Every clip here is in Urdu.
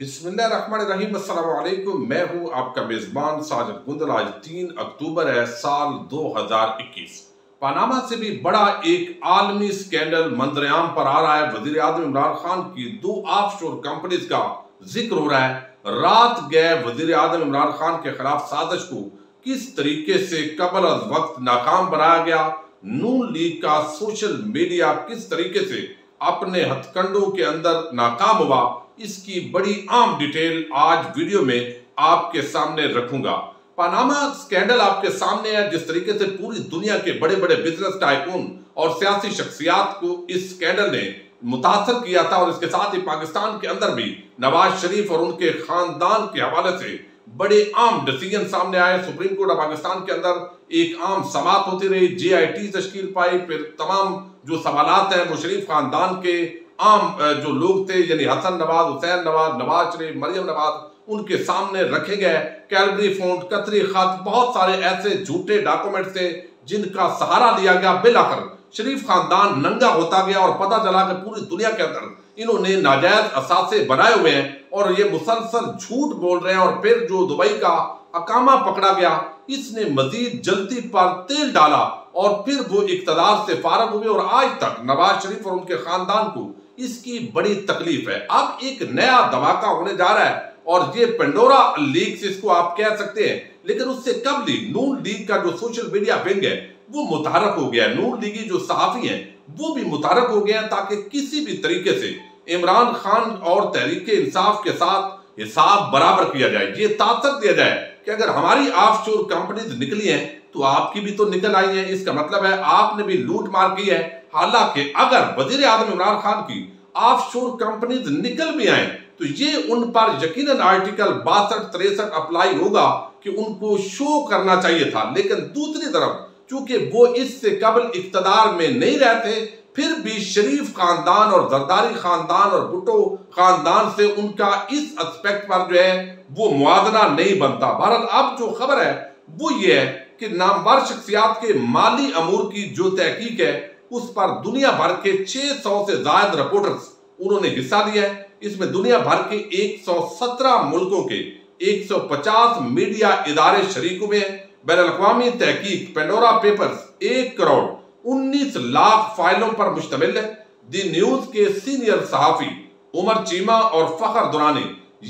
بسم اللہ الرحمن الرحیم، السلام علیکم، میں ہوں آپ کا میزبان ساجد گندل۔ آج تین اکتوبر ہے، سال دو ہزار اکیس۔ پاناما سے بھی بڑا ایک عالمی سکینڈل مندریام پر آ رہا ہے۔ وزیر اعظم عمران خان کی دو آف شور کمپنیز کا ذکر ہو رہا ہے۔ رات گئے وزیر اعظم عمران خان کے خلاف سازش کو کس طریقے سے قبل از وقت ناکام بنایا گیا؟ نون لیگ کا سوشل میڈیا کس طریقے سے اپنے ہتھ کنڈوں کے اندر ناکام ہوا؟ اس کی بڑی عام ڈیٹیل آج ویڈیو میں آپ کے سامنے رکھوں گا۔ پاناما سکینڈل آپ کے سامنے ہے، جس طریقے سے پوری دنیا کے بڑے بڑے بزنس ٹائکون اور سیاسی شخصیات کو اس سکینڈل نے متاثر کیا تھا اور اس کے ساتھ ہی پاکستان کے اندر بھی نواز شریف اور ان کے خاندان کے حوالے سے بڑے عام ڈیسیجن سامنے آئے۔ سپریم کورٹ آف پاکستان کے اندر ایک عام سماعت ہوتی رہی جی آئی ٹی تشکیل پائی، پھر تمام جو سوالات ہیں وہ شریف خاندان کے عام جو لوگ تھے یعنی حسن نواز، حسین نواز نواز شریف، مریم نواز، ان کے سامنے رکھے گئے۔ کیلگری فونٹ قطری خط، بہت سارے ایسے جھوٹے ڈاکومنٹ تھے جن کا سہارا لیا گیا بلاخر شریف خاندان ننگا ہوتا گیا اور پتہ چلا کہ پوری دنیا کے اندر انہوں نے ناجائز اثاثے بنائے ہوئے ہیں اور یہ مسلسل جھوٹ بول رہے ہیں اور پھر جو دبئی کا اقامہ پکڑا گیا، اس نے مزید جلدی پر تیل ڈالا اور پھر وہ اقتدار سے فارغ ہوئے اور آج تک نواز شریف اور ان کے خاندان کو اس کی بڑی تکلیف ہے۔ اب ایک نیا دھماکہ ہونے جا رہا ہے اور یہ پنڈورا لیگ اس کو آپ کہہ سکتے ہیں، لیکن اس سے کب لی نون لیگ کا جو سوشل میڈیا ونگ ہے، وہ متحرک ہو گیا ہے۔ نون لیگی جو صحافی ہیں، وہ بھی متحرک ہو گیا ہیں تاکہ کسی بھی طریقے سے عمران خان اور تحریک انصاف کے ساتھ حساب برابر کیا جائے۔ یہ تاثر دیا جائے۔ کہ اگر ہماری آف شور کمپنیز نکلی ہیں تو آپ کی بھی تو نکل آئی ہیں۔ اس کا مطلب ہے آپ نے بھی لوٹ مار کی ہے۔ حالانکہ اگر وزیر اعظم عمران خان کی آف شور کمپنیز نکل بھی آئیں تو یہ ان پر یقیناً آرٹیکل باسٹھ تریسٹھ اپلائی ہوگا کہ ان کو شو کرنا چاہیے تھا۔ لیکن دوسری طرف چونکہ وہ اس سے قبل اقتدار میں نہیں رہتے پھر بھی شریف خاندان اور زرداری خاندان اور بٹو خاندان سے ان کا اس اسپیکٹ پر جو ہے وہ موازنہ نہیں بنتا۔ بہرحال اب جو خبر ہے وہ یہ ہے کہ نامور شخصیات کے مالی امور کی جو تحقیق ہے، اس پر دنیا بھر کے چھ سو سے زائد رپورٹرز انہوں نے حصہ لیا ہے۔ اس میں دنیا بھر کے ایک سو سترہ ملکوں کے ایک سو پچاس میڈیا ادارے شریک ہوئے ہیں۔ بین الاقوامی تحقیق پینڈورا پیپرز ایک کروڑ۔ انیس لاکھ فائلوں پر مشتمل ہے۔ دی نیوز کے سینئر صحافی عمر چیمہ اور فخر دورانی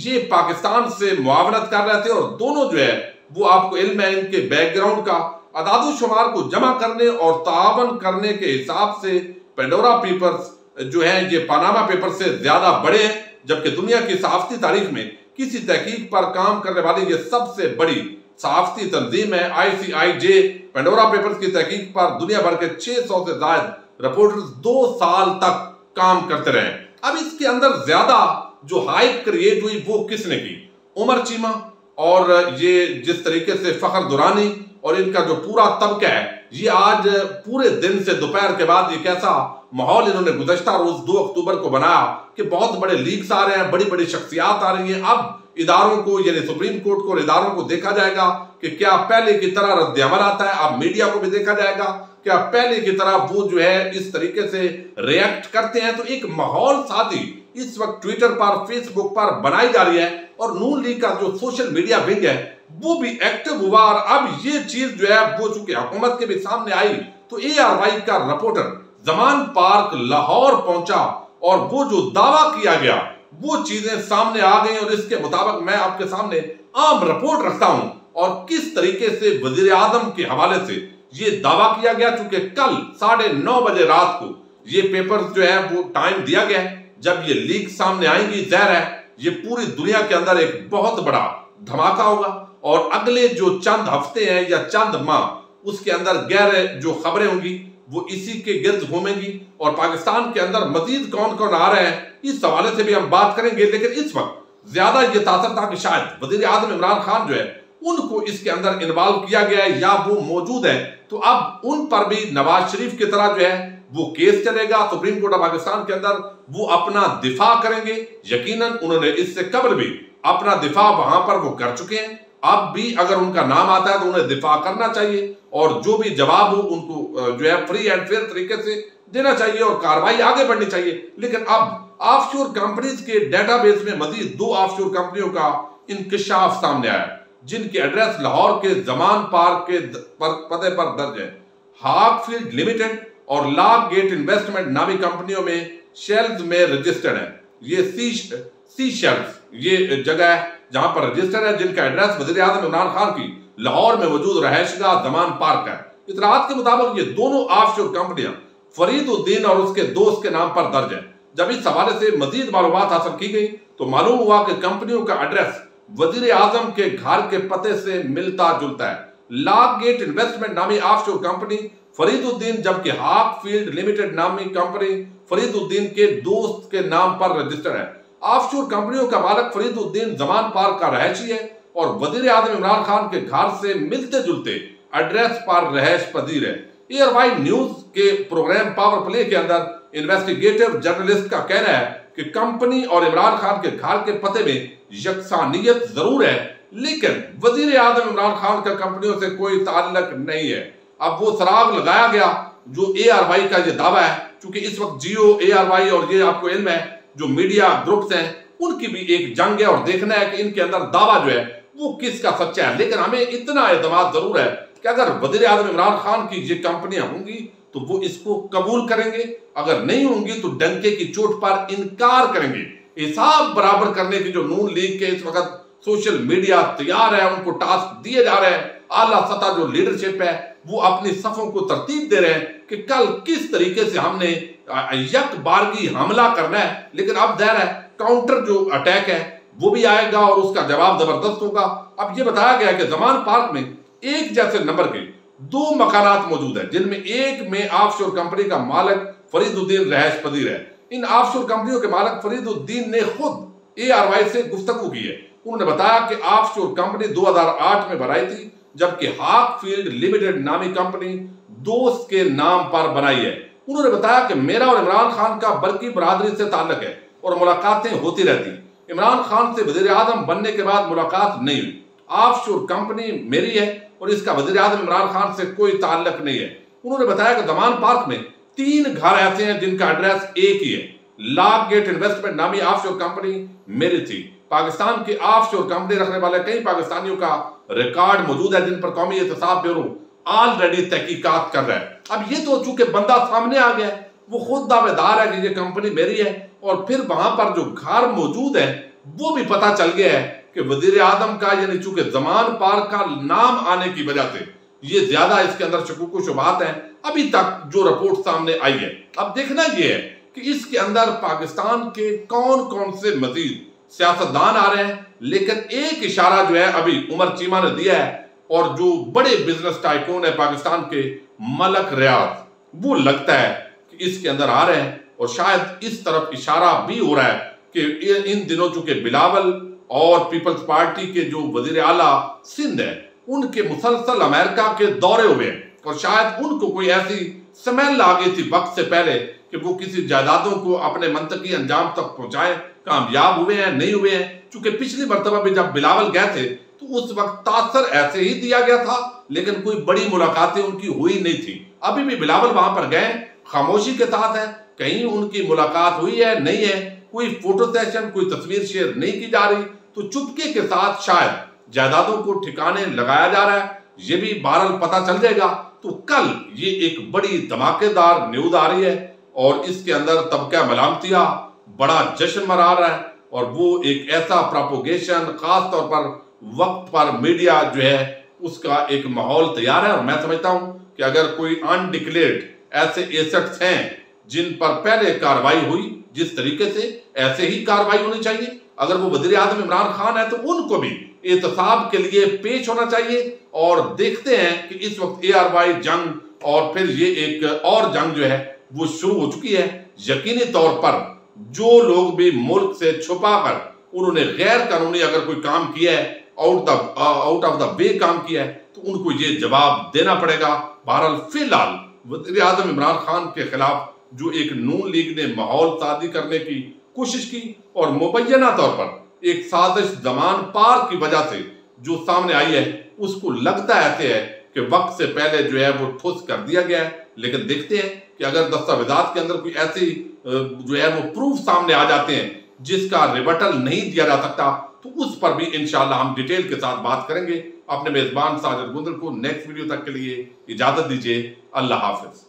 یہ پاکستان سے معاونت کر رہے تھے اور دونوں جو ہے وہ آپ کو علم ہے ان کے بیک گراؤنڈ کا اداد و شمار کو جمع کرنے اور تعاون کرنے کے حساب سے پینڈورا پیپرز جو ہیں یہ پاناما پیپر سے زیادہ بڑے ہیں، جبکہ دنیا کی صحافتی تاریخ میں کسی تحقیق پر کام کرنے والی یہ سب سے بڑی صحافتی تنظیم ہے، آئی سی آئی جے پینڈورا پیپرز کی تحقیق پر دنیا بھر کے چھ سو سے زائد رپورٹرز دو سال تک کام کرتے رہے۔ اب اس کے اندر زیادہ جو ہائپ کریٹ ہوئی وہ کس نے کی؟ عمر چیمہ اور یہ جس طریقے سے فخر دورانی اور ان کا جو پورا طبقہ ہے، یہ آج پورے دن سے دوپہر کے بعد یہ کیسا ماحول انہوں نے گزشتہ روز دو اکتوبر کو بنایا کہ بہت بڑے لیکس آ رہے ہیں، بڑی بڑی شخصیات آ رہی ہیں۔ اب اداروں کو یعنی سپریم کورٹ کو اور اداروں کو دیکھا جائے گا کہ کیا پہلے کی طرح رد عمل آتا ہے۔ اب میڈیا کو بھی دیکھا جائے گا کیا پہلے کی طرح وہ جو ہے اس طریقے سے ریاکٹ کرتے ہیں۔ تو ایک ماحول ساتھی اس وقت ٹویٹر پر فیس بک پر بنائی جا رہی ہے اور نون لیگ کا جو سوشل میڈیا ونگ ہے، وہ بھی ایکٹیو ہوا۔ اور اب یہ چیز جو ہے، وہ چونکہ حکومت کے بھی سامنے آئی تو اے آر وائی کا رپورٹر زمان پارک لاہور پہنچا اور وہ جو دعویٰ کیا گیا، وہ چیزیں سامنے آ گئی اور اس کے مطابق میں آپ کے سامنے عام رپورٹ رکھتا ہوں اور کس طریقے سے وزیر اعظم کے حوالے سے یہ دعویٰ کیا گیا؟ چونکہ کل ساڑھے نو بجے رات کو یہ پیپر جو ہے وہ ٹائم دیا گیا ہے۔ جب یہ لیک سامنے آئیں گی زہر ہے یہ پوری دنیا کے اندر ایک بہت بڑا دھماکہ ہوگا اور اگلے جو چند ہفتے ہیں یا چند ماہ، اس کے اندر غیر جو خبریں ہوں گی وہ اسی کے گرد گھومیں گی اور پاکستان کے اندر مزید کون کون آ رہے ہیں، اس حوالے سے بھی ہم بات کریں گے، لیکن اس وقت زیادہ یہ تاثر تھا کہ شاید وزیر اعظم عمران خان جو ہے، ان کو اس کے اندر انوالو کیا گیا ہے یا وہ موجود ہے تو اب ان پر بھی نواز شریف کی طرح جو ہے، وہ کیس چلے گا، سپریم کورٹ آف پاکستان کے اندر وہ اپنا دفاع کریں گے۔ یقیناً انہوں نے اس سے قبل بھی اپنا دفاع وہاں پر وہ کر چکے ہیں۔ اب بھی اگر ان کا نام آتا ہے تو انہیں دفاع کرنا چاہیے اور جو بھی جواب ہو ان کو جو ہے فری اینڈ فیئر طریقے سے دینا چاہیے اور کاروائی آگے بڑھنی چاہیے۔ لیکن اب آف شور کمپنیز کے ڈیٹا بیس میں مزید دو آف شور کمپنیوں کا انکشاف سامنے آیا۔ جن کے ایڈریس لاہور کے زمان پارک کے پتے پر درج ہے ہاک فیلڈ لیمیٹڈ اور لاگ گیٹ انویسٹمنٹ نامی کمپنیوں میں شیلز میں رجسٹرڈ ہے یہ سی سی شیلز یہ جگہ ہے۔ جہاں پر رجسٹر ہے، جن کا ایڈریس وزیر اعظم عمران خان کی لاہور میں موجود رہائش گاہ زمان پارک ہے۔ اطلاعات کے مطابق یہ دونوں آف شور کمپنیاں فرید الدین اور اس کے دوست کے نام پر درج ہیں۔ جب اس حوالے سے مزید معلومات حاصل کی گئی، تو معلوم ہوا کہ کمپنیوں کا ایڈریس وزیر اعظم کے گھر کے پتے سے ملتا جلتا ہے۔ لاگ گیٹ انویسٹمنٹ نامی آف شور کمپنی فرید الدین، جبکہ ہاک فیلڈ لیمیٹڈ نامی کمپنی فرید الدین کے دوست کے نام پر رجسٹر ہے۔ آف شور کمپنیوں کا مالک فرید الدین زمان پارک کا رہائشی ہے اور وزیر اعظم عمران خان کے گھر سے ملتے جلتے ایڈریس پر رہائش پذیر ہے۔ ایئر وائی نیوز کے پروگرام پاور پلے کے اندر انویسٹیگیٹر جرنلسٹ کا کہنا ہے کہ کمپنی اور عمران خان کے گھر کے پتے میں یکسانیت ضرور ہے، لیکن وزیر اعظم عمران خان کا کمپنیوں سے کوئی تعلق نہیں ہے۔ اب وہ سراغ لگایا گیا جو اے آر وائی کا یہ دعویٰ ہے، چونکہ اس وقت جیو اے آر وائی اور یہ آپ کو علم ہے جو میڈیا گروپس ہیں، ان کی بھی ایک جنگ ہے اور دیکھنا ہے کہ ان کے اندر دعویٰ جو ہے، وہ کس کا سچا ہے۔ لیکن ہمیں اتنا اعتماد ضرور ہے کہ اگر وزیر اعظم عمران خان کی یہ کمپنیاں ہوں گی، تو وہ اس کو قبول کریں گے۔ اگر نہیں ہوں گی، تو ڈنکے کی چوٹ پر انکار کریں گے۔ حساب برابر کرنے کی جو نون لیگ کے اس وقت سوشل میڈیا تیار ہے، ان کو ٹاسک دیے جا رہے ہیں۔ اعلیٰ سطح جو لیڈرشپ ہے، وہ اپنی صفوں کو ترتیب دے رہے ہیں کہ کل کس طریقے سے ہم نے یک بارگی حملہ کرنا ہے۔ لیکن اب دیر ہے کاؤنٹر جو اٹیک ہے، وہ بھی آئے گا اور اس کا جواب زبردست ہوگا۔ اب یہ بتایا گیا کہ زمان پارک میں ایک جیسے نمبر کے دو مکانات موجود ہیں، جن میں ایک میں آف شور کمپنی کا مالک فرید الدین رہائش پذیر ہے۔ ان آف شور کمپنیوں کے مالک فرید الدین نے خود اے آر وائی سے گفتگو کی ہے۔ انہوں نے بتایا کہ آف شور کمپنی دو ہزار آٹھ میں بنائی تھی۔ جبکہ ہاک فیلڈ لمیٹڈ نامی کمپنی دوست کے نام پر بنائی ہے۔ انہوں نے بتایا کہ میرا اور عمران خان کا برقی برادری سے تعلق ہے اور ملاقاتیں ہوتی رہتی۔ عمران خان سے وزیر اعظم بننے کے بعد ملاقات نہیں ہوئی۔ آف شور کمپنی میری ہے اور اس کا وزیر اعظم عمران خان سے کوئی تعلق نہیں ہے۔ انہوں نے بتایا کہ دمان پارک میں تین گھر ایسے ہیں جن کا ایڈریس ایک ہی ہے۔ لاگ گیٹ انویسٹمنٹ نامی آف شور کمپنی میری تھی۔ پاکستان کی آف شور کمپنی رکھنے والے کئی پاکستانیوں کا ریکارڈ موجود ہے جن پر قومی احتساب بیورو آلریڈی تحقیقات کر رہا ہے اب یہ تو چونکہ بندہ سامنے آ گیا ہے، وہ خود دعوے دار ہے کہ یہ کمپنی میری ہے اور پھر وہاں پر جو گھر موجود ہے وہ بھی پتا چل گیا ہے کہ وزیر اعظم کا یعنی چونکہ زمان پارک کا نام آنے کی وجہ سے یہ زیادہ اس کے اندر شکوک و شبہات ہیں، ابھی تک جو رپورٹ سامنے آئی ہے۔ اب دیکھنا یہ ہے کہ اس کے اندر پاکستان کے کون کون سے مزید سیاستدان آ رہے ہیں، لیکن ایک اشارہ جو ہے ابھی عمر چیمہ نے دیا ہے اور جو بڑے بزنس ٹائکون ہے پاکستان کے، ملک ریاض، وہ لگتا ہے کہ اس کے اندر آ رہے ہیں اور شاید اس طرف اشارہ بھی ہو رہا ہے کہ ان دنوں چونکہ بلاول اور پیپلز پارٹی کے جو وزیر اعلیٰ سندھ ہے ان کے مسلسل امریکہ کے دورے ہوئے ہیں اور شاید ان کو کوئی ایسی سمیل آگئی تھی وقت سے پہلے کہ وہ کسی جائیدادوں کو اپنے منطقی انجام تک پہنچائیں۔ کامیاب ہوئے ہیں، نہیں ہوئے ہیں۔ چونکہ پچھلی مرتبہ بھی جب بلاول گئے تھے، تو اس وقت تاثر ایسے ہی دیا گیا تھا، لیکن کوئی بڑی ملاقاتیں ان کی ہوئی نہیں تھی ابھی بھی بلاول وہاں پر گئے خاموشی کے ساتھ ہے کہیں ان کی ملاقات ہوئی ہے، نہیں ہے۔ کوئی فوٹو سیشن کوئی تصویر شیئر نہیں کی جا رہی۔ تو چپکے کے ساتھ شاید جائیدادوں کو ٹھکانے لگایا جا رہا ہے۔ یہ بھی بہرحال پتا چل جائے گا۔ تو کل یہ ایک بڑی دھماکے دار نیوز آ رہی ہے اور اس کے اندر طبقہ ملامتیا بڑا جشن مرا رہا ہے اور وہ ایک ایسا پراپوگیشن خاص طور پر وقت پر میڈیا جو ہے، اس کا ایک ماحول تیار ہے اور میں سمجھتا ہوں کہ اگر کوئی انڈکلیئرڈ ایسے ایسٹس ہیں جن پر پہلے کاروائی ہوئی، جس طریقے سے ایسے ہی کاروائی ہونی چاہیے۔ اگر وہ وزیر اعظم عمران خان ہے تو ان کو بھی احتساب کے لیے پیش ہونا چاہیے اور دیکھتے ہیں کہ اس وقت اے آر وائی جنگ اور پھر یہ ایک اور جنگ جو ہے، وہ شروع ہو چکی ہے۔ یقینی طور پر جو لوگ بھی ملک سے چھپا کر انہوں نے غیر قانونی اگر کوئی کام کیا ہے out out of the way کام کیا ہے، تو ان کو یہ جواب دینا پڑے گا۔ بہرحال فی الحال وزیر اعظم عمران خان کے خلاف جو ایک نون لیگ نے ماحول سازی کرنے کی کوشش کی اور مبینہ طور پر ایک سازش زمان پار کی وجہ سے جو سامنے آئی ہے، اس کو لگتا ایسے ہے کہ وقت سے پہلے جو ہے وہ ٹھوس کر دیا گیا ہے، لیکن دیکھتے ہیں کہ اگر دستاویزات کے اندر کوئی ایسی جو ہے وہ پروف سامنے آ جاتے ہیں جس کا ریبٹل نہیں دیا جا سکتا، تو اس پر بھی انشاءاللہ ہم ڈیٹیل کے ساتھ بات کریں گے۔ اپنے میزبان ساجد گندر کو نیکسٹ ویڈیو تک کے لیے اجازت دیجیے اللہ حافظ۔